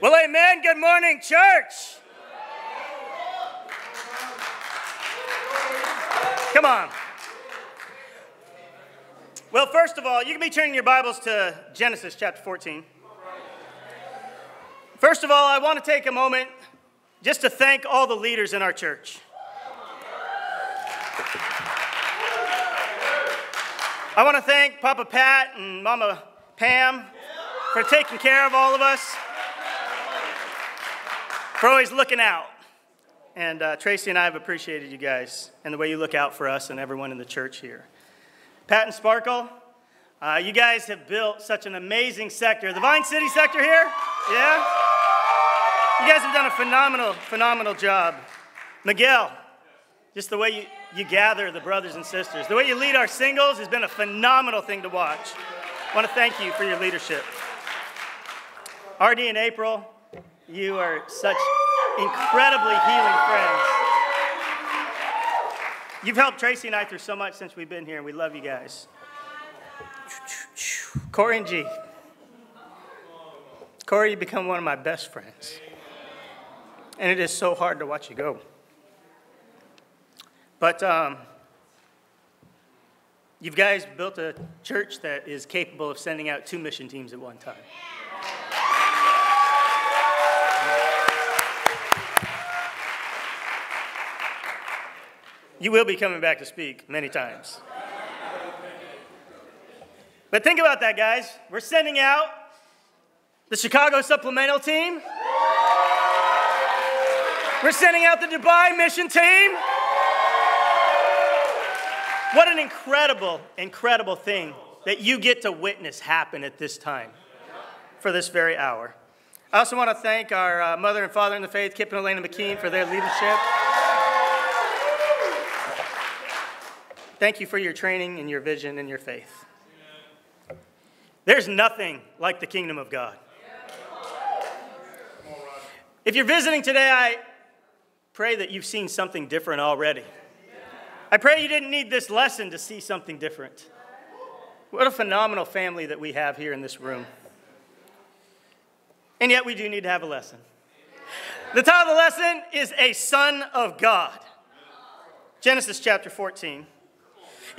Well, amen. Good morning, church. Come on. Well, first of all, you can be turning your Bibles to Genesis chapter 14. First of all, I want to take a moment just to thank all the leaders in our church. I want to thank Papa Pat and Mama Pam for taking care of all of us, always looking out. And uh, Tracy and I have appreciated you guys and the way you look out for us and everyone in the church here. Pat and Sparkle, uh, you guys have built such an amazing sector. The Vine City sector here, yeah? You guys have done a phenomenal, phenomenal job. Miguel, just the way you, you gather the brothers and sisters, the way you lead our singles has been a phenomenal thing to watch. I want to thank you for your leadership. RD and April, you are such incredibly healing friends. You've helped Tracy and I through so much since we've been here, and we love you guys. Corey and G. Corey, you become one of my best friends. And it is so hard to watch you go. But um, you guys built a church that is capable of sending out two mission teams at one time. You will be coming back to speak many times. But think about that, guys. We're sending out the Chicago supplemental team. We're sending out the Dubai mission team. What an incredible, incredible thing that you get to witness happen at this time for this very hour. I also want to thank our uh, mother and father in the faith, Kip and Elena McKean, for their leadership. Thank you for your training and your vision and your faith. There's nothing like the kingdom of God. If you're visiting today, I pray that you've seen something different already. I pray you didn't need this lesson to see something different. What a phenomenal family that we have here in this room. And yet, we do need to have a lesson. The title of the lesson is A Son of God. Genesis chapter 14.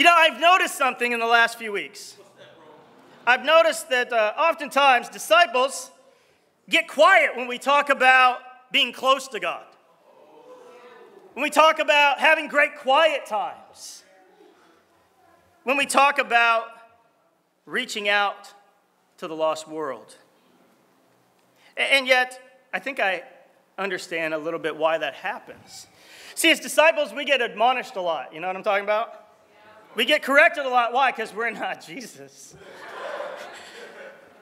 You know, I've noticed something in the last few weeks. I've noticed that uh, oftentimes disciples get quiet when we talk about being close to God. When we talk about having great quiet times. When we talk about reaching out to the lost world. And yet, I think I understand a little bit why that happens. See, as disciples, we get admonished a lot. You know what I'm talking about? We get corrected a lot. Why? Because we're not Jesus.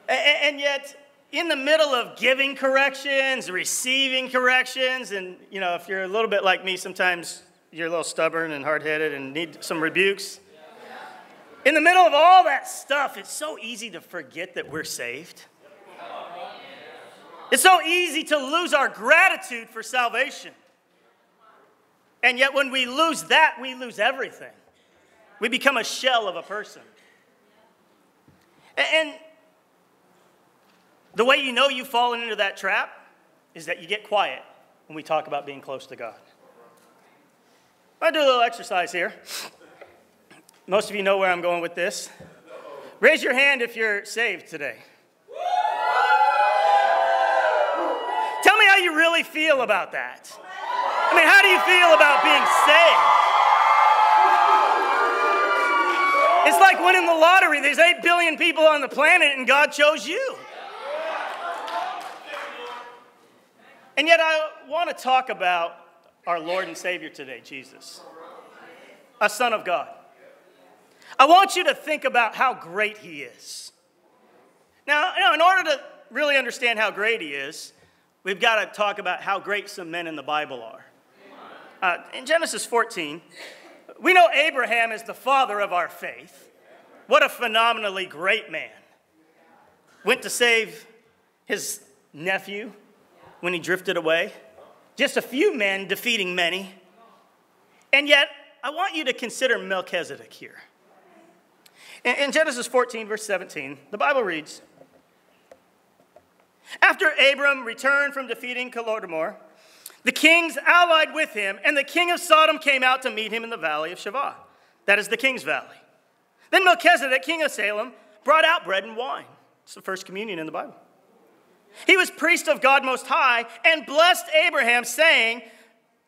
and yet, in the middle of giving corrections, receiving corrections, and you know, if you're a little bit like me, sometimes you're a little stubborn and hard headed and need some rebukes. In the middle of all that stuff, it's so easy to forget that we're saved. It's so easy to lose our gratitude for salvation. And yet, when we lose that, we lose everything. We become a shell of a person. And the way you know you've fallen into that trap is that you get quiet when we talk about being close to God. I do a little exercise here. Most of you know where I'm going with this. Raise your hand if you're saved today. Tell me how you really feel about that. I mean, how do you feel about being saved? It's like winning the lottery. There's 8 billion people on the planet, and God chose you. And yet, I want to talk about our Lord and Savior today, Jesus, a Son of God. I want you to think about how great He is. Now, you know, in order to really understand how great He is, we've got to talk about how great some men in the Bible are. Uh, in Genesis 14, we know Abraham is the father of our faith. What a phenomenally great man. Went to save his nephew when he drifted away. Just a few men defeating many. And yet, I want you to consider Melchizedek here. In, Genesis 14, verse 17, the Bible reads After Abram returned from defeating Chedorlaomer, the kings allied with him, and the king of Sodom came out to meet him in the valley of Shaveh. That is the king's valley. Then Melchizedek, king of Salem, brought out bread and wine. It's the first communion in the Bible. He was priest of God Most High and blessed Abraham, saying,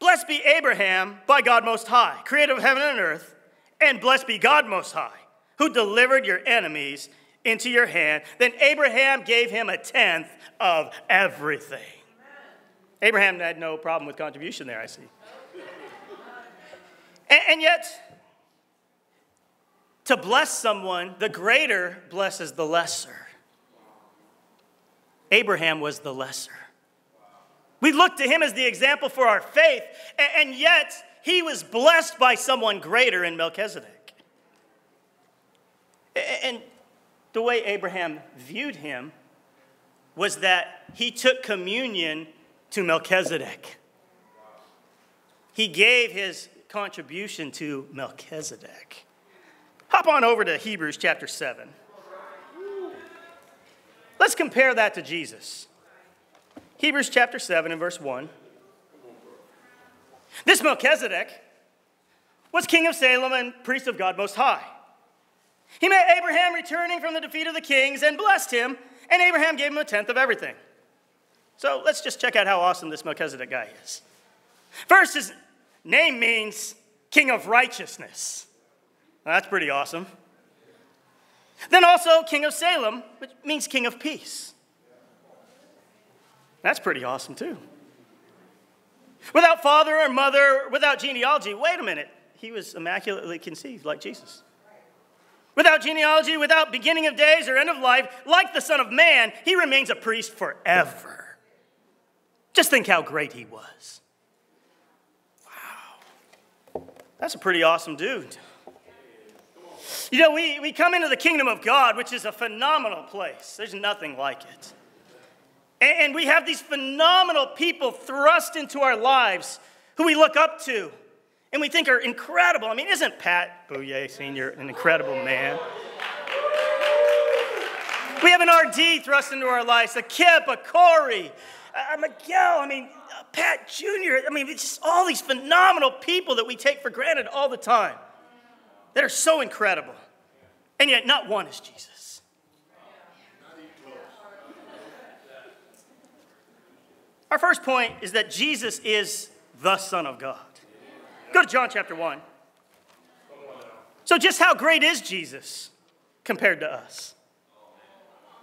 Blessed be Abraham by God Most High, creator of heaven and earth, and blessed be God Most High, who delivered your enemies into your hand. Then Abraham gave him a tenth of everything. Abraham had no problem with contribution there, I see. and, and yet, to bless someone, the greater blesses the lesser. Abraham was the lesser. We look to him as the example for our faith, and yet he was blessed by someone greater in Melchizedek. And the way Abraham viewed him was that he took communion to Melchizedek. He gave his contribution to Melchizedek. Hop on over to Hebrews chapter 7. Let's compare that to Jesus. Hebrews chapter 7 and verse 1. This Melchizedek was king of Salem and priest of God Most High. He met Abraham returning from the defeat of the kings and blessed him, and Abraham gave him a tenth of everything. So let's just check out how awesome this Melchizedek guy is. First, his name means king of righteousness. That's pretty awesome. Then also, king of Salem, which means king of peace. That's pretty awesome, too. Without father or mother, without genealogy, wait a minute. He was immaculately conceived like Jesus. Without genealogy, without beginning of days or end of life, like the Son of Man, he remains a priest forever. Just think how great he was. Wow. That's a pretty awesome dude. You know, we, we come into the kingdom of God, which is a phenomenal place. There's nothing like it. And we have these phenomenal people thrust into our lives who we look up to and we think are incredible. I mean, isn't Pat Bouye Sr. an incredible man? We have an RD thrust into our lives, a Kip, a Corey, a Miguel, I mean, uh, Pat Jr. I mean, it's just all these phenomenal people that we take for granted all the time that are so incredible. And yet, not one is Jesus. Our first point is that Jesus is the Son of God. Go to John chapter 1. So, just how great is Jesus compared to us?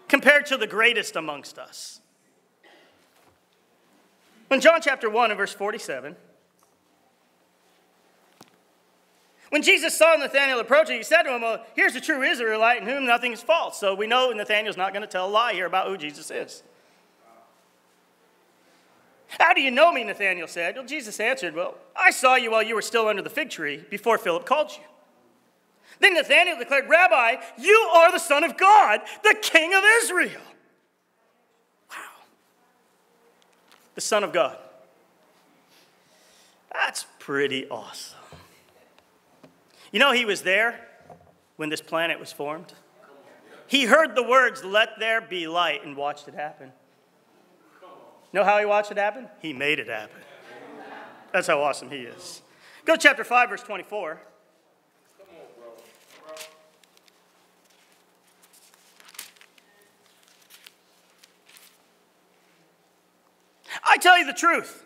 Compared to the greatest amongst us. In John chapter 1 and verse 47, when Jesus saw Nathanael approaching, he said to him, Well, here's a true Israelite in whom nothing is false. So we know Nathanael's not going to tell a lie here about who Jesus is. How do you know me? Nathanael said. Well, Jesus answered, Well, I saw you while you were still under the fig tree before Philip called you. Then Nathanael declared, Rabbi, you are the Son of God, the King of Israel. Wow. The Son of God. That's pretty awesome. You know, he was there when this planet was formed. He heard the words, Let there be light, and watched it happen. Know how he watched it happen? He made it happen. That's how awesome he is. Go to chapter 5, verse 24. I tell you the truth.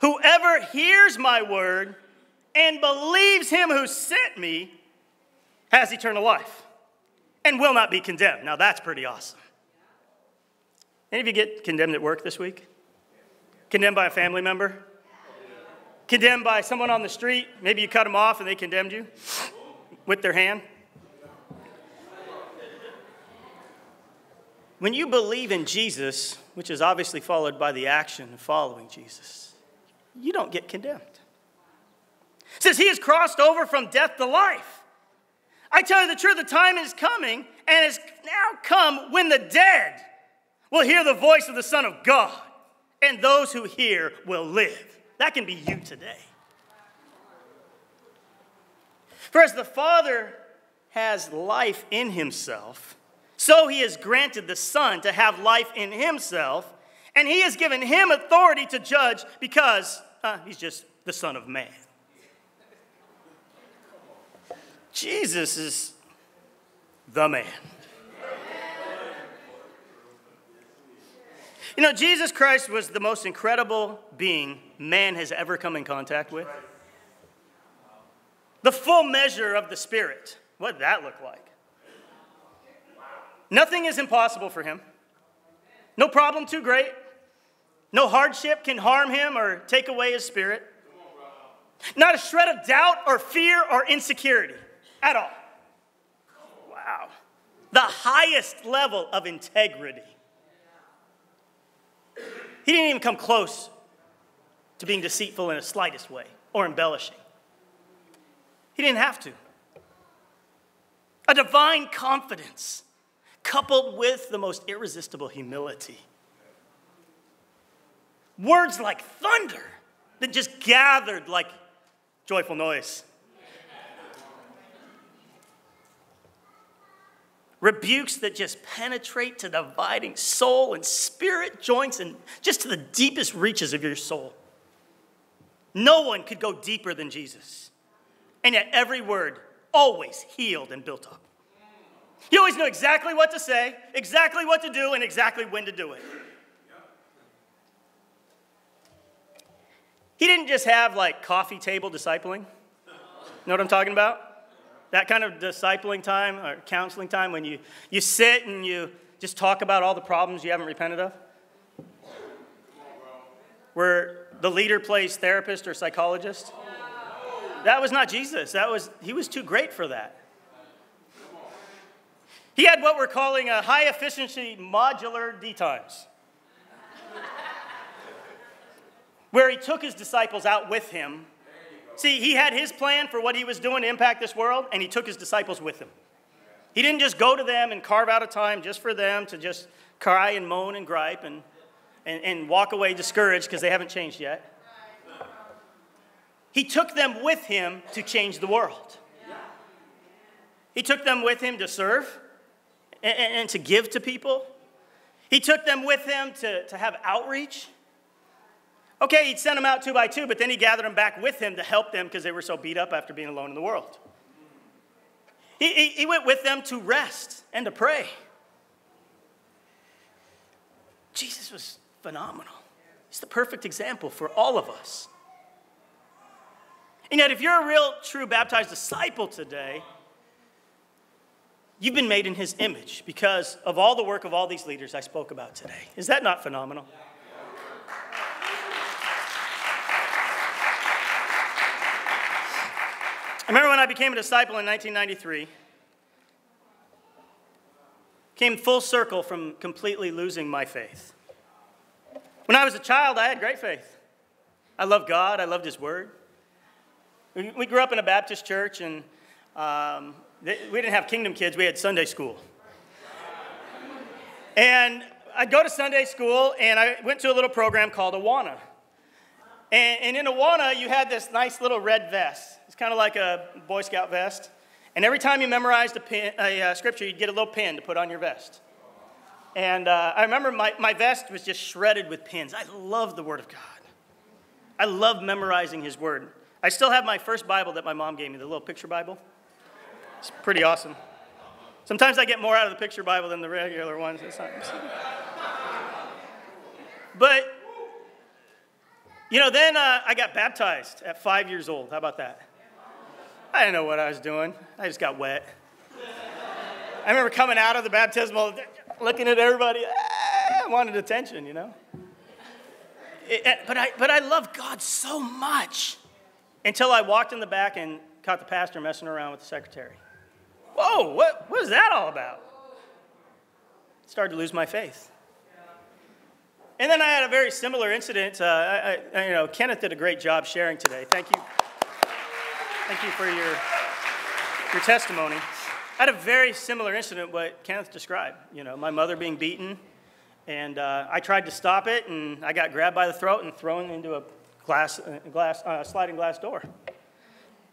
Whoever hears my word and believes him who sent me has eternal life and will not be condemned. Now that's pretty awesome. Any of you get condemned at work this week? Condemned by a family member? Condemned by someone on the street? Maybe you cut them off and they condemned you with their hand? When you believe in Jesus, which is obviously followed by the action of following Jesus, you don't get condemned. It says he has crossed over from death to life. I tell you the truth, the time is coming and has now come when the dead will hear the voice of the Son of God, and those who hear will live. That can be you today. For as the Father has life in himself, So he has granted the Son to have life in himself, and he has given him authority to judge because uh, he's just the Son of Man. Jesus is the man. You know, Jesus Christ was the most incredible being man has ever come in contact with. The full measure of the Spirit. What did that look like? Nothing is impossible for him. No problem too great. No hardship can harm him or take away his spirit. Not a shred of doubt or fear or insecurity at all. Wow. The highest level of integrity. He didn't even come close to being deceitful in the slightest way or embellishing. He didn't have to. A divine confidence coupled with the most irresistible humility. Words like thunder that just gathered like joyful noise. Rebukes that just penetrate to the dividing soul and spirit joints and just to the deepest reaches of your soul. No one could go deeper than Jesus. And yet, every word always healed and built up. He always knew exactly what to say, exactly what to do, and exactly when to do it. He didn't just have like coffee table discipling. Know what I'm talking about? That kind of discipling time or counseling time when you, you sit and you just talk about all the problems you haven't repented of. Where the leader plays therapist or psychologist. That was not Jesus. That was he was too great for that. He had what we're calling a high efficiency modular D times, where he took his disciples out with him. See, he had his plan for what he was doing to impact this world, and he took his disciples with him. He didn't just go to them and carve out a time just for them to just cry and moan and gripe and, and, and walk away discouraged because they haven't changed yet. He took them with him to change the world. He took them with him to serve and, and to give to people. He took them with him to, to have outreach. Okay, he'd send them out two by two, but then he gathered them back with him to help them because they were so beat up after being alone in the world. He, he, he went with them to rest and to pray. Jesus was phenomenal. He's the perfect example for all of us. And yet, if you're a real, true baptized disciple today, You've been made in his image because of all the work of all these leaders I spoke about today. Is that not phenomenal? I remember when I became a disciple in 1993, came full circle from completely losing my faith. When I was a child, I had great faith. I loved God, I loved His Word. We grew up in a Baptist church, and um, we didn't have kingdom kids, we had Sunday school. And I'd go to Sunday school, and I went to a little program called Awana. And, and in Awana, you had this nice little red vest. It's kind of like a Boy Scout vest. And every time you memorized a, pin, a uh, scripture, you'd get a little pin to put on your vest. And uh, I remember my, my vest was just shredded with pins. I love the Word of God. I love memorizing His Word. I still have my first Bible that my mom gave me, the little picture Bible. It's pretty awesome. Sometimes I get more out of the picture Bible than the regular ones. but, you know, then uh, I got baptized at five years old. How about that? I didn't know what I was doing, I just got wet. I remember coming out of the baptismal, looking at everybody. I wanted attention, you know. It, but, I, but I love God so much until I walked in the back and caught the pastor messing around with the secretary. Whoa, what, what is that all about? Started to lose my faith. And then I had a very similar incident. Uh, I, I, you know, Kenneth did a great job sharing today. Thank you. Thank you for your, your testimony. I had a very similar incident what Kenneth described. You know, my mother being beaten, and uh, I tried to stop it, and I got grabbed by the throat and thrown into a glass, uh, glass uh, sliding glass door.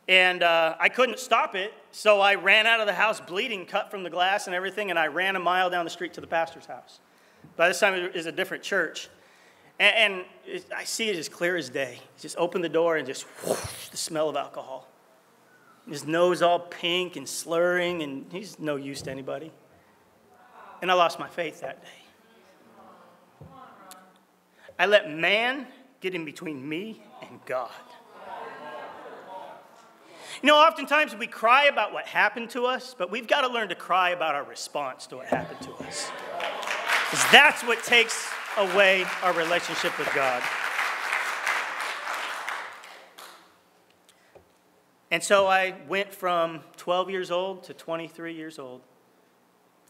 And uh, I couldn't stop it, so I ran out of the house bleeding, cut from the glass and everything, and I ran a mile down the street to the pastor's house. By this time, it was a different church. And, and I see it as clear as day. He Just opened the door and just whoosh, the smell of alcohol. His nose all pink and slurring, and he's no use to anybody. And I lost my faith that day. I let man get in between me and God. You know, oftentimes we cry about what happened to us, but we've got to learn to cry about our response to what happened to us. Because that's what takes away our relationship with God. And so I went from 12 years old to 23 years old,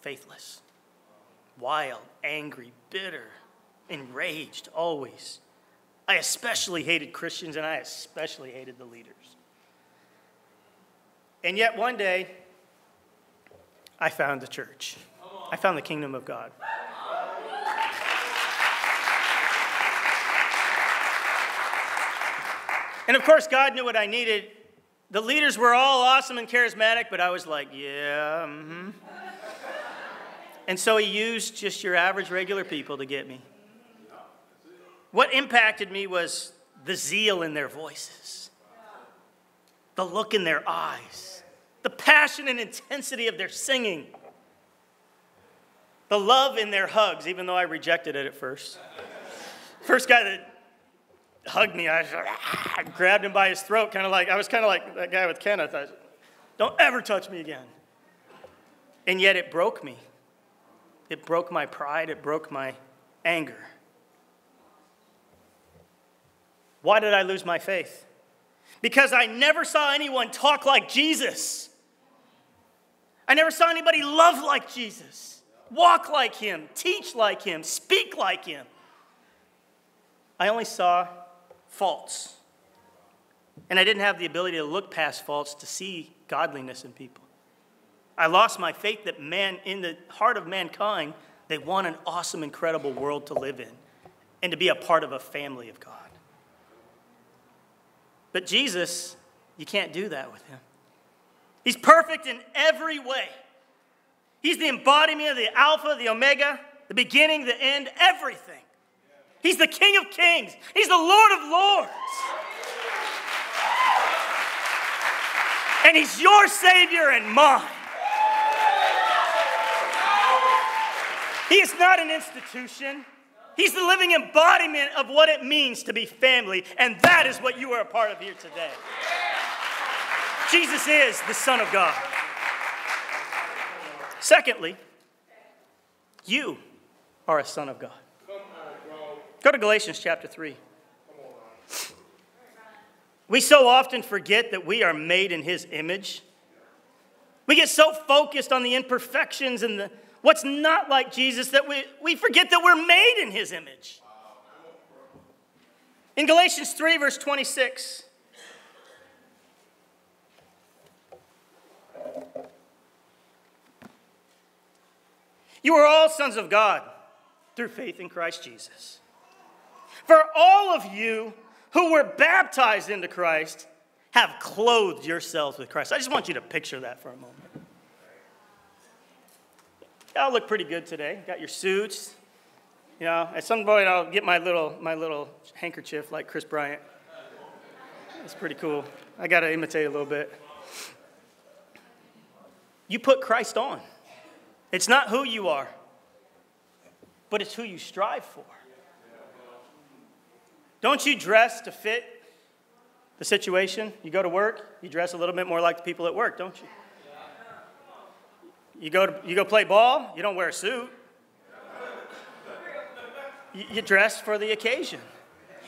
faithless, wild, angry, bitter, enraged, always. I especially hated Christians and I especially hated the leaders. And yet one day, I found the church. I found the kingdom of God. And of course, God knew what I needed. The leaders were all awesome and charismatic, but I was like, yeah, mm-hmm. And so he used just your average, regular people to get me. What impacted me was the zeal in their voices, the look in their eyes, the passion and intensity of their singing, the love in their hugs, even though I rejected it at first. First guy that hugged me. I, grabbed him by his throat, kind of like, I was kind of like that guy with Kenneth. I, Don't ever touch me again. And yet it broke me. It broke my pride, it broke my anger. Why did I lose my faith? Because I never saw anyone talk like Jesus. I never saw anybody love like Jesus, walk like him, teach like him, speak like him. I only saw faults. And I didn't have the ability to look past faults to see godliness in people. I lost my faith that man, in the heart of mankind, they want an awesome, incredible world to live in and to be a part of a family of God. But Jesus, you can't do that with him. He's perfect in every way. He's the embodiment of the Alpha, the Omega, the beginning, the end, everything. He's the King of Kings, He's the Lord of Lords. And He's your Savior and mine. He is not an institution. He's the living embodiment of what it means to be family, and that is what you are a part of here today. Jesus is the Son of God. Secondly, you are a son of God. Go to Galatians chapter 3. We so often forget that we are made in his image. We get so focused on the imperfections and the, what's not like Jesus that we, we forget that we're made in his image. In Galatians 3, verse 26, you are all sons of God through faith in Christ Jesus. For all of you who were baptized into Christ have clothed yourselves with Christ. I just want you to picture that for a moment. Y'all look pretty good today. Got your suits. You know, at some point I'll get my little, my little handkerchief like Chris Bryant. It's pretty cool. I got to imitate a little bit. You put Christ on. It's not who you are, but it's who you strive for. Don't you dress to fit the situation? You go to work, you dress a little bit more like the people at work, don't you? You go, to, you go play ball, you don't wear a suit. You, you dress for the occasion.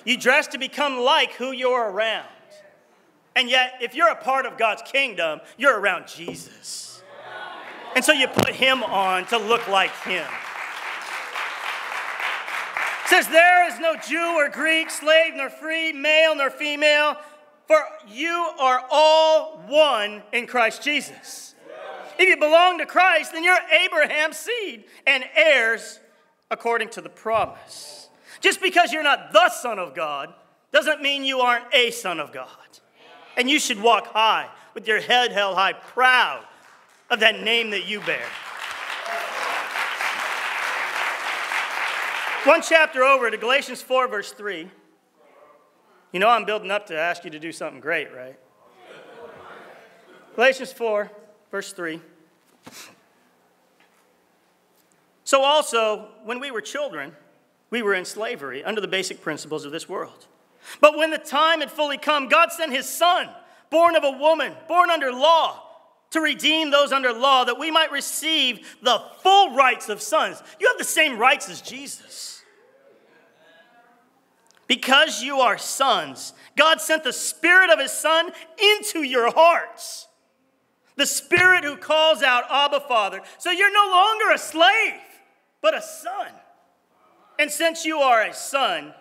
You dress to become like who you're around. And yet, if you're a part of God's kingdom, you're around Jesus. And so you put him on to look like him says, There is no Jew or Greek, slave nor free, male nor female, for you are all one in Christ Jesus. If you belong to Christ, then you're Abraham's seed and heirs according to the promise. Just because you're not the Son of God doesn't mean you aren't a Son of God. And you should walk high with your head held high, proud of that name that you bear. One chapter over to Galatians 4, verse 3. You know, I'm building up to ask you to do something great, right? Galatians 4, verse 3. So, also, when we were children, we were in slavery under the basic principles of this world. But when the time had fully come, God sent his son, born of a woman, born under law, to redeem those under law, that we might receive the full rights of sons. You have the same rights as Jesus. Because you are sons, God sent the Spirit of His Son into your hearts. The Spirit who calls out, Abba, Father. So you're no longer a slave, but a son. And since you are a son,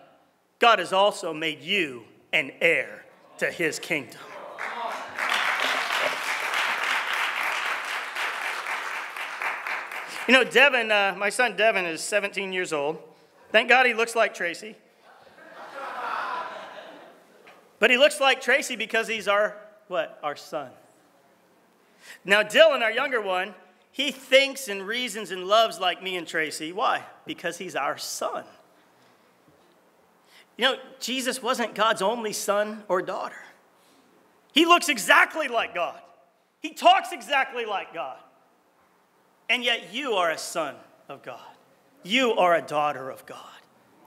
God has also made you an heir to His kingdom. You know, Devin, uh, my son Devin is 17 years old. Thank God he looks like Tracy. But he looks like Tracy because he's our, what? Our son. Now, Dylan, our younger one, he thinks and reasons and loves like me and Tracy. Why? Because he's our son. You know, Jesus wasn't God's only son or daughter. He looks exactly like God, he talks exactly like God. And yet, you are a son of God, you are a daughter of God.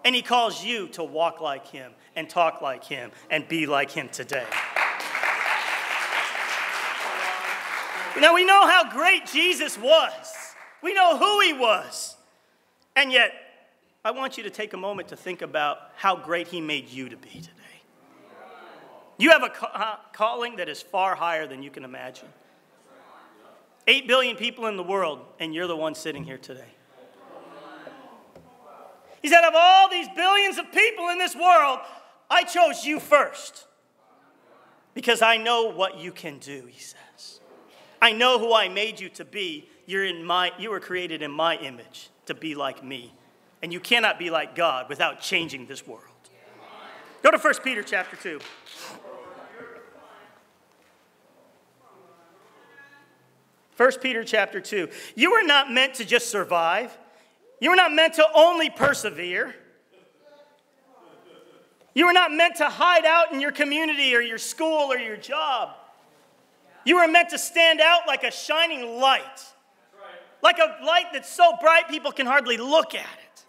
And he calls you to walk like him and talk like him and be like him today. Now we know how great Jesus was. We know who he was. And yet, I want you to take a moment to think about how great he made you to be today. You have a uh, calling that is far higher than you can imagine. Eight billion people in the world, and you're the one sitting here today. He said, Of all these billions of people in this world, I chose you first because I know what you can do, he says. I know who I made you to be. You're in my, you were created in my image to be like me. And you cannot be like God without changing this world. Go to 1 Peter chapter 2. First Peter chapter 2. You were not meant to just survive. You were not meant to only persevere. You were not meant to hide out in your community or your school or your job. You were meant to stand out like a shining light, like a light that's so bright people can hardly look at it.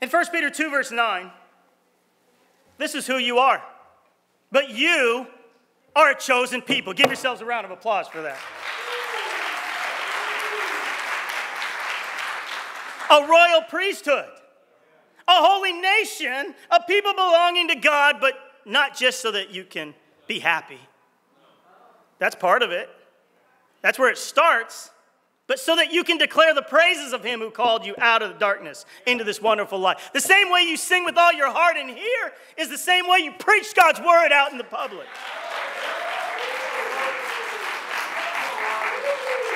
In 1 Peter 2, verse 9, this is who you are. But you are a chosen people. Give yourselves a round of applause for that. a royal priesthood, a holy nation, a people belonging to God, but not just so that you can be happy. That's part of it. That's where it starts. But so that you can declare the praises of him who called you out of the darkness into this wonderful light. The same way you sing with all your heart in here is the same way you preach God's word out in the public.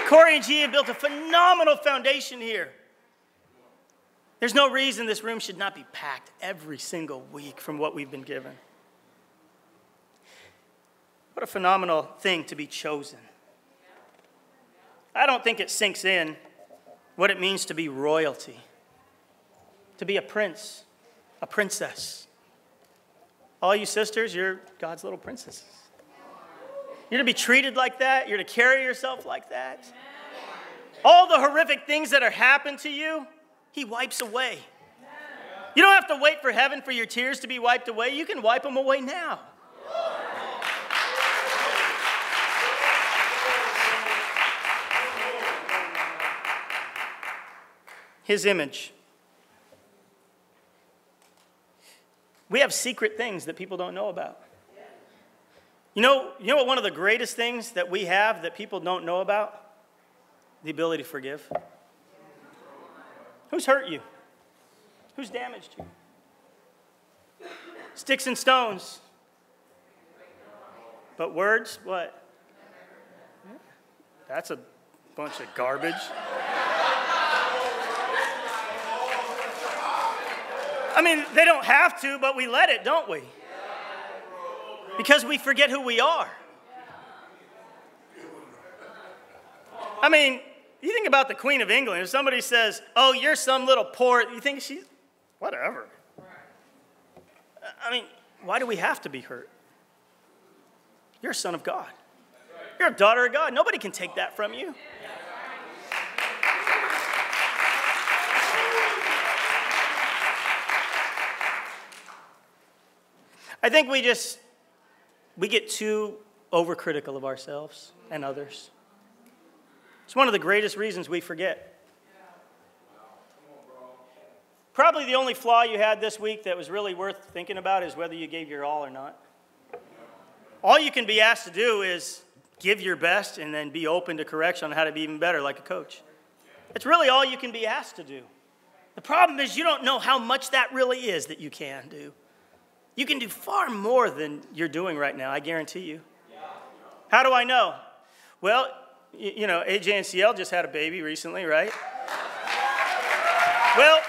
Corey and Gia built a phenomenal foundation here. There's no reason this room should not be packed every single week from what we've been given. What a phenomenal thing to be chosen. I don't think it sinks in what it means to be royalty, to be a prince, a princess. All you sisters, you're God's little princesses. You're to be treated like that, you're to carry yourself like that. All the horrific things that are happened to you, he wipes away. You don't have to wait for heaven for your tears to be wiped away. You can wipe them away now. His image. We have secret things that people don't know about. You know, you know what one of the greatest things that we have that people don't know about? The ability to forgive. Who's hurt you? Who's damaged you? Sticks and stones. But words, what? That's a bunch of garbage. I mean, they don't have to, but we let it, don't we? because we forget who we are. I mean, you think about the Queen of England. If somebody says, oh, you're some little poor, you think she's, whatever. I mean, why do we have to be hurt? You're a son of God. You're a daughter of God. Nobody can take that from you. I think we just we get too overcritical of ourselves and others. It's one of the greatest reasons we forget. Probably the only flaw you had this week that was really worth thinking about is whether you gave your all or not. All you can be asked to do is give your best and then be open to correction on how to be even better, like a coach. It's really all you can be asked to do. The problem is you don't know how much that really is that you can do. You can do far more than you're doing right now, I guarantee you. How do I know? Well, you know, AJ and CL just had a baby recently, right? Well,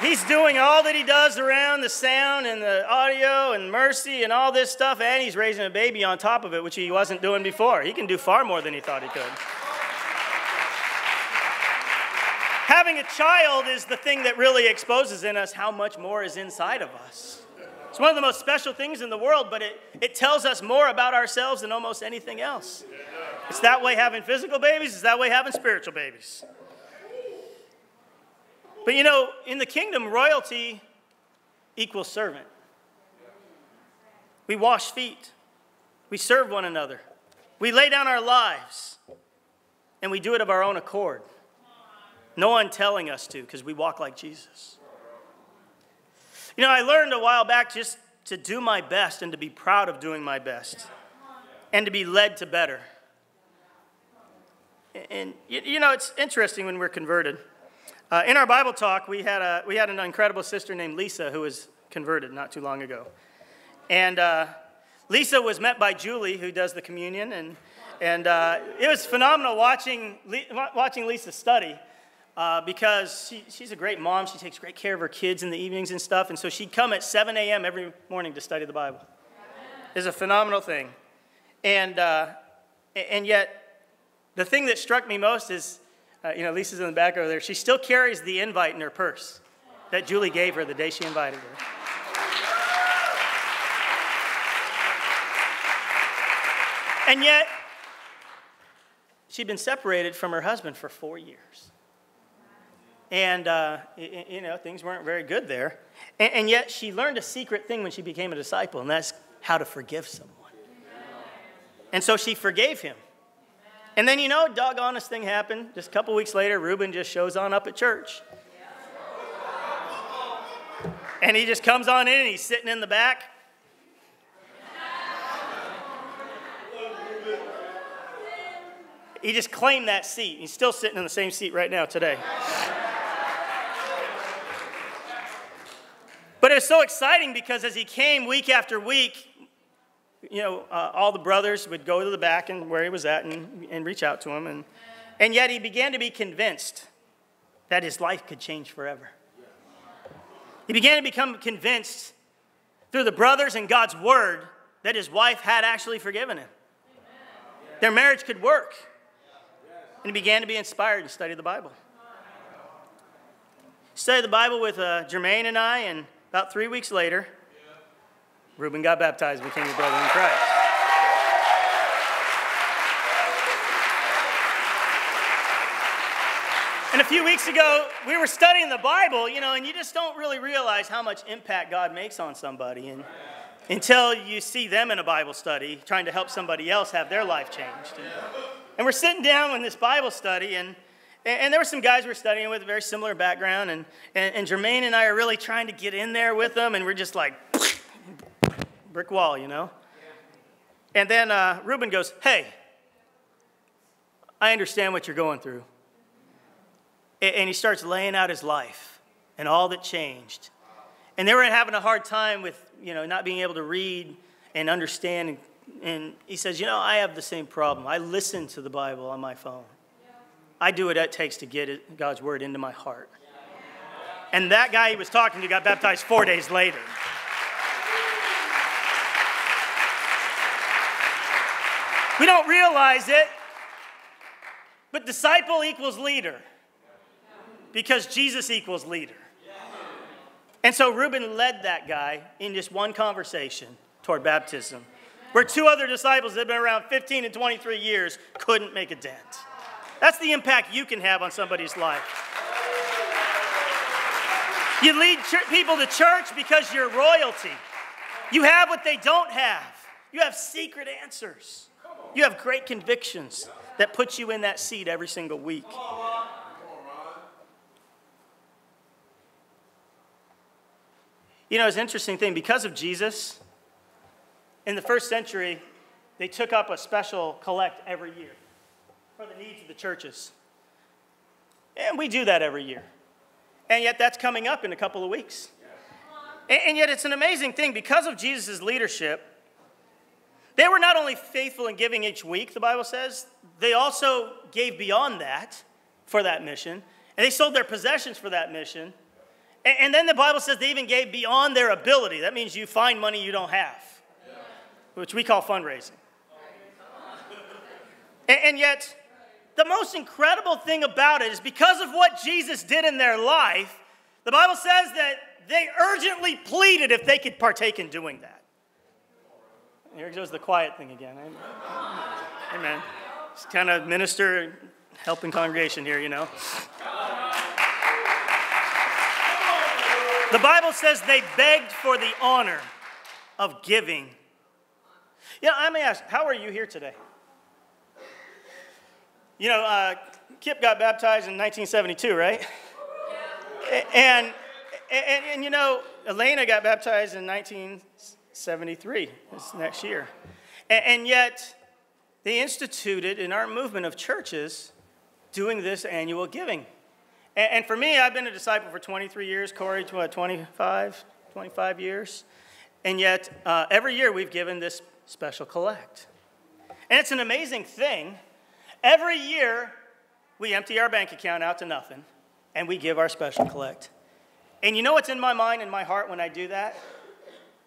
he's doing all that he does around the sound and the audio and mercy and all this stuff, and he's raising a baby on top of it, which he wasn't doing before. He can do far more than he thought he could. Having a child is the thing that really exposes in us how much more is inside of us. It's one of the most special things in the world, but it, it tells us more about ourselves than almost anything else. It's that way having physical babies, it's that way having spiritual babies. But you know, in the kingdom, royalty equals servant. We wash feet, we serve one another, we lay down our lives, and we do it of our own accord. No one telling us to, because we walk like Jesus. You know, I learned a while back just to do my best and to be proud of doing my best and to be led to better. And, you know, it's interesting when we're converted. Uh, in our Bible talk, we had, a, we had an incredible sister named Lisa who was converted not too long ago. And uh, Lisa was met by Julie, who does the communion. And, and uh, it was phenomenal watching, watching Lisa study uh, because she, she's a great mom. She takes great care of her kids in the evenings and stuff. And so she'd come at 7 a.m. every morning to study the Bible. It's a phenomenal thing. And, uh, and yet, the thing that struck me most is, uh, you know, Lisa's in the back over there. She still carries the invite in her purse that Julie gave her the day she invited her. And yet, she'd been separated from her husband for four years. And, uh, you know, things weren't very good there. And, and, yet she learned a secret thing when she became a disciple, and that's how to forgive someone. And so she forgave him. And then, you know, doggonest thing happened. Just a couple weeks later, Reuben just shows on up at church. And he just comes on in and he's sitting in the back. He just claimed that seat. He's still sitting in the same seat right now today. But it's so exciting because as he came week after week, you know, uh, all the brothers would go to the back and where he was at and, and reach out to him. And, and yet he began to be convinced that his life could change forever. He began to become convinced through the brothers and God's word that his wife had actually forgiven him. Their marriage could work. And he began to be inspired to study the Bible. Studied the Bible with uh, Jermaine and I, and about three weeks later, Reuben got baptized, became a brother in Christ. And a few weeks ago, we were studying the Bible, you know, and you just don't really realize how much impact God makes on somebody and, until you see them in a Bible study trying to help somebody else have their life changed. And, and we're sitting down in this Bible study, and and, and there were some guys we were studying with a very similar background, and, and, and Jermaine and I are really trying to get in there with them, and we're just like, brick wall, you know? And then uh, Reuben goes, Hey, I understand what you're going through. And he starts laying out his life and all that changed. And they were having a hard time with, you know, not being able to read and understand. And he says, You know, I have the same problem. I listen to the Bible on my phone. I do what it takes to get God's word into my heart. And that guy he was talking to got baptized four days later. We don't realize it, but disciple equals leader because Jesus equals leader. And so Reuben led that guy in just one conversation toward baptism, where two other disciples that had been around 15 and 23 years couldn't make a dent. That's the impact you can have on somebody's life. You lead ch- people to church because you're royalty. You have what they don't have. You have secret answers. You have great convictions that put you in that seat every single week. You know, it's an interesting thing. Because of Jesus, in the first century, they took up a special collect every year for the needs of the churches. And we do that every year. And yet, that's coming up in a couple of weeks. And, yet, it's an amazing thing. Because of Jesus' leadership, they were not only faithful in giving each week, the Bible says, they also gave beyond that for that mission. And they sold their possessions for that mission. And, then the Bible says they even gave beyond their ability. That means you find money you don't have, which we call fundraising. and yet, the most incredible thing about it is because of what Jesus did in their life, the Bible says that they urgently pleaded if they could partake in doing that. Here goes the quiet thing again. Amen. Just kind of minister, helping congregation here, you know. The Bible says they begged for the honor of giving. Yeah, I may ask, how are you here today? You know, uh, Kip got baptized in 1972, right? And, and, and, you know, Elena got baptized in 1973, this next year. And, and yet, they instituted in our movement of churches doing this annual giving. And, and for me, I've been a disciple for 23 years, Corey, what, 25, 25 years. And yet, uh, every year we've given this special collect. And it's an amazing thing Every year, we empty our bank account out to nothing and we give our special collect. And you know what's in my mind and my heart when I do that?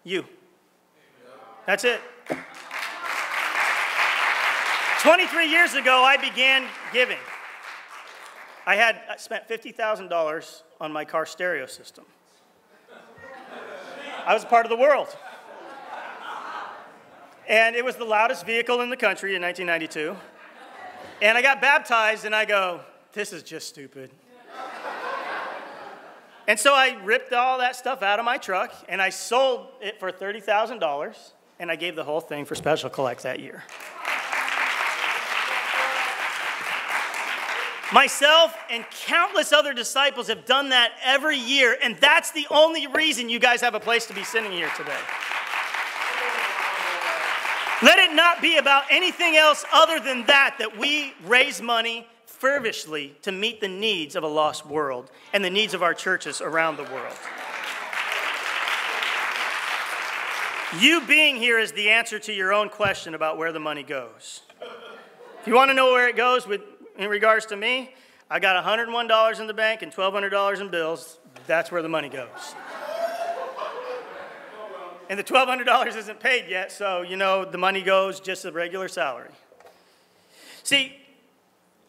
You. That's it. 23 years ago, I began giving. I had spent $50,000 on my car stereo system. I was a part of the world. And it was the loudest vehicle in the country in 1992. And I got baptized, and I go, this is just stupid. and so I ripped all that stuff out of my truck, and I sold it for $30,000, and I gave the whole thing for special collect that year. Myself and countless other disciples have done that every year, and that's the only reason you guys have a place to be sitting here today. Let it not be about anything else other than that, that we raise money fervishly to meet the needs of a lost world and the needs of our churches around the world. You being here is the answer to your own question about where the money goes. If you want to know where it goes with, in regards to me, I got $101 in the bank and $1,200 in bills. That's where the money goes. And the $1,200 isn't paid yet, so, you know, the money goes just a regular salary. See,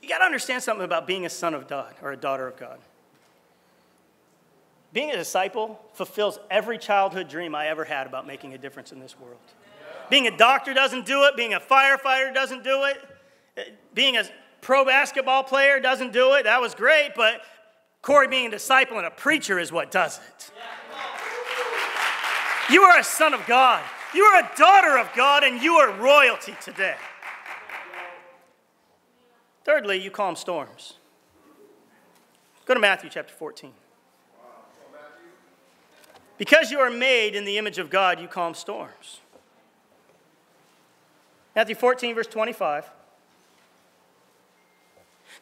you got to understand something about being a son of God or a daughter of God. Being a disciple fulfills every childhood dream I ever had about making a difference in this world. Being a doctor doesn't do it, being a firefighter doesn't do it, being a pro basketball player doesn't do it. That was great, but Corey being a disciple and a preacher is what does it. You are a son of God. You are a daughter of God, and you are royalty today. Thirdly, you calm storms. Go to Matthew chapter 14. Because you are made in the image of God, you calm storms. Matthew 14, verse 25.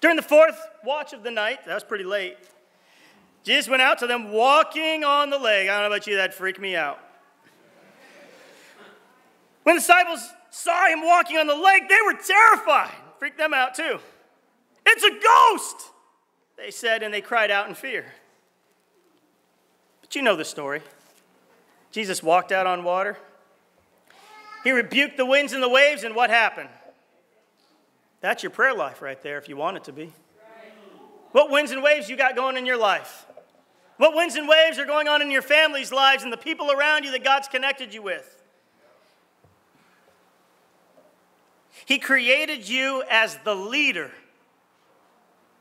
During the fourth watch of the night, that was pretty late, Jesus went out to them walking on the lake. I don't know about you, that'd freak me out. When the disciples saw him walking on the lake, they were terrified. Freaked them out too. It's a ghost, they said, and they cried out in fear. But you know the story. Jesus walked out on water. He rebuked the winds and the waves, and what happened? That's your prayer life right there if you want it to be. What winds and waves you got going in your life? What winds and waves are going on in your family's lives and the people around you that God's connected you with? He created you as the leader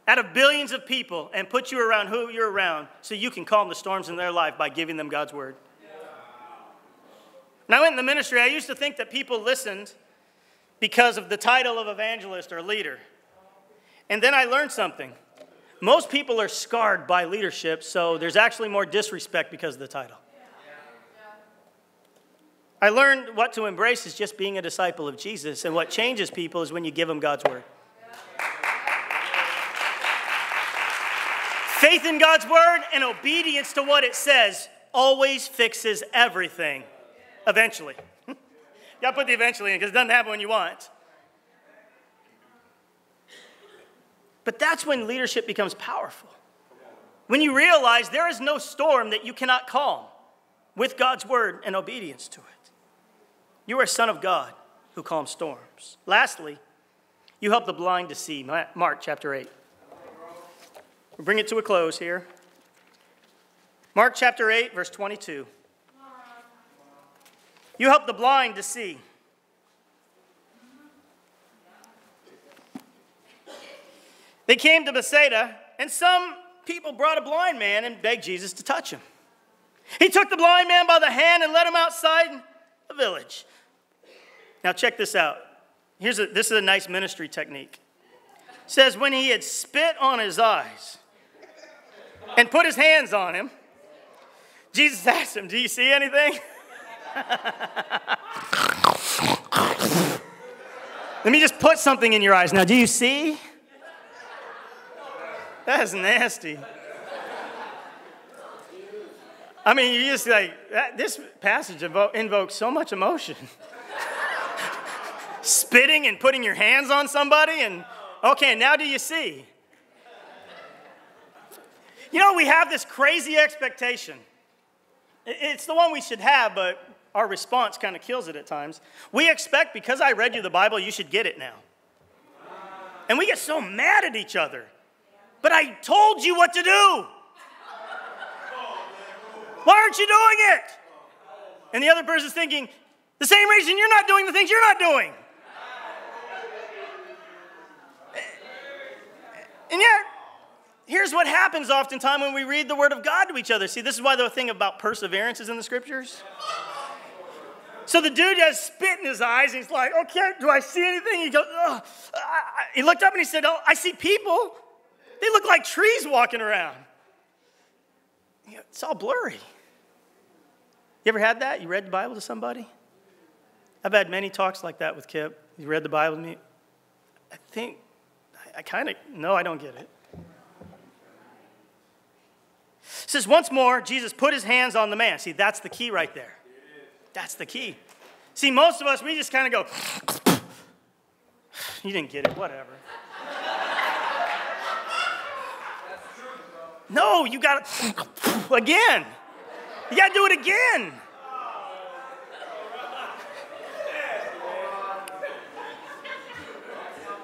out of billions of people and put you around who you're around so you can calm the storms in their life by giving them God's word. Went in the ministry, I used to think that people listened because of the title of evangelist or leader. And then I learned something. Most people are scarred by leadership, so there's actually more disrespect because of the title. I learned what to embrace is just being a disciple of Jesus, and what changes people is when you give them God's word. Faith in God's word and obedience to what it says always fixes everything eventually. you gotta put the eventually in because it doesn't happen when you want. But that's when leadership becomes powerful. When you realize there is no storm that you cannot calm with God's word and obedience to it. You are a son of God who calms storms. Lastly, you help the blind to see. Mark chapter 8. We'll bring it to a close here. Mark chapter 8, verse 22. You help the blind to see. They came to Bethsaida, and some people brought a blind man and begged Jesus to touch him. He took the blind man by the hand and led him outside the village. Now, check this out. Here's a, this is a nice ministry technique. It says, when he had spit on his eyes and put his hands on him, Jesus asked him, Do you see anything? Let me just put something in your eyes. Now, do you see? That's nasty. I mean, you just like, that, this passage invo- invokes so much emotion. Spitting and putting your hands on somebody, and okay, now do you see? You know, we have this crazy expectation. It's the one we should have, but our response kind of kills it at times. We expect, because I read you the Bible, you should get it now. And we get so mad at each other. But I told you what to do. Why aren't you doing it? And the other person's thinking, the same reason you're not doing the things you're not doing. And yet, here's what happens oftentimes when we read the Word of God to each other. See, this is why the thing about perseverance is in the scriptures. So the dude has spit in his eyes, and he's like, okay, do I see anything? He goes, Ugh. he looked up and he said, oh, I see people. They look like trees walking around. It's all blurry. You ever had that? You read the Bible to somebody? I've had many talks like that with Kip. You read the Bible to me? I think, I, kind of, no, I don't get it. It says, once more, Jesus put his hands on the man. See, that's the key right there. That's the key. See, most of us, we just kind of go, you didn't get it, whatever. No, you got to, again. You got to do it again.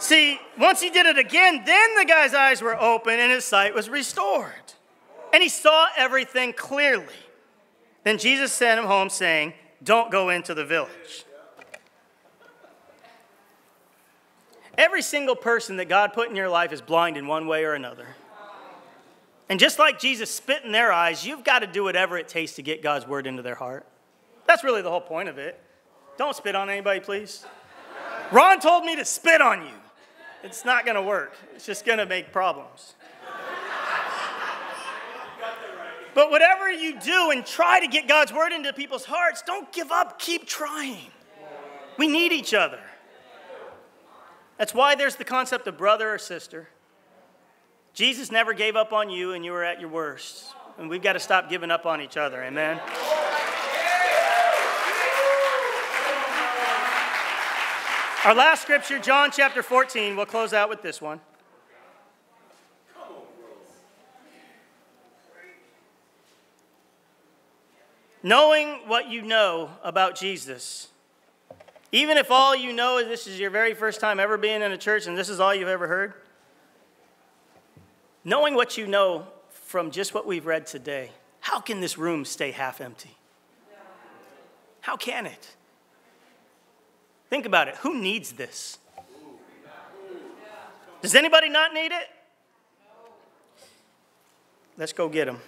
See, once he did it again, then the guy's eyes were open and his sight was restored. And he saw everything clearly. Then Jesus sent him home saying, Don't go into the village. Every single person that God put in your life is blind in one way or another. And just like Jesus spit in their eyes, you've got to do whatever it takes to get God's word into their heart. That's really the whole point of it. Don't spit on anybody, please. Ron told me to spit on you. It's not going to work, it's just going to make problems. But whatever you do and try to get God's word into people's hearts, don't give up. Keep trying. We need each other. That's why there's the concept of brother or sister. Jesus never gave up on you, and you were at your worst. And we've got to stop giving up on each other. Amen. Our last scripture, John chapter 14, we'll close out with this one. Knowing what you know about Jesus, Even if all you know is this is your very first time ever being in a church and this is all you've ever heard, knowing what you know from just what we've read today, how can this room stay half empty? How can it? Think about it. Who needs this? Does anybody not need it? Let's go get them.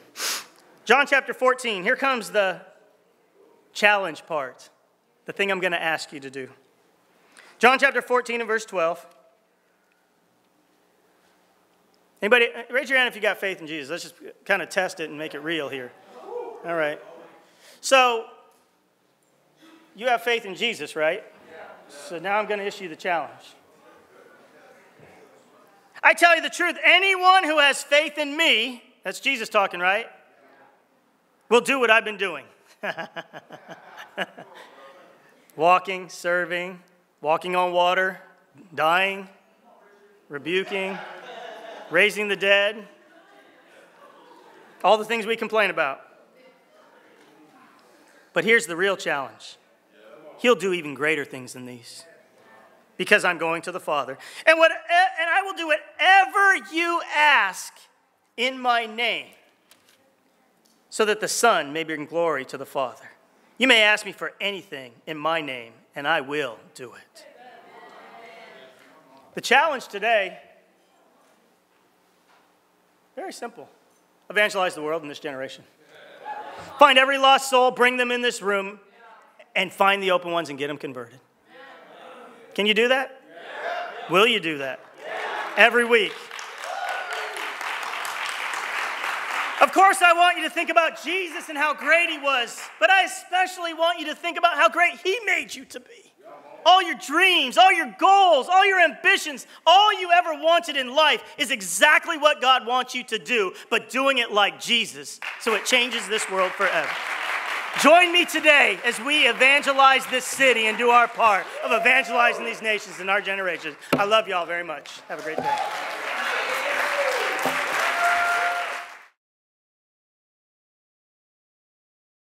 John chapter 14. Here comes the challenge part, the thing I'm going to ask you to do. John chapter 14 and verse 12. Anybody, uh, raise your hand if you got faith in Jesus. Let's just kind of test it and make it real here. All right. So, you have faith in Jesus, right? So now I'm going to issue the challenge. I tell you the truth anyone who has faith in me, that's Jesus talking, right? Will do what I've been doing walking, serving, walking on water, dying, rebuking, raising the dead, all the things we complain about. But here's the real challenge He'll do even greater things than these because I'm going to the Father. And, what, and I will do whatever you ask in my name so that the Son may bring glory to the Father. You may ask me for anything in my name, and I will do it. The challenge today, very simple evangelize the world in this generation. Find every lost soul, bring them in this room, and find the open ones and get them converted. Can you do that? Will you do that? Every week. Of course, I want you to think about Jesus and how great he was, but I especially want you to think about how great he made you to be. All your dreams, all your goals, all your ambitions, all you ever wanted in life is exactly what God wants you to do, but doing it like Jesus so it changes this world forever. Join me today as we evangelize this city and do our part of evangelizing these nations in our generation. I love you all very much. Have a great day.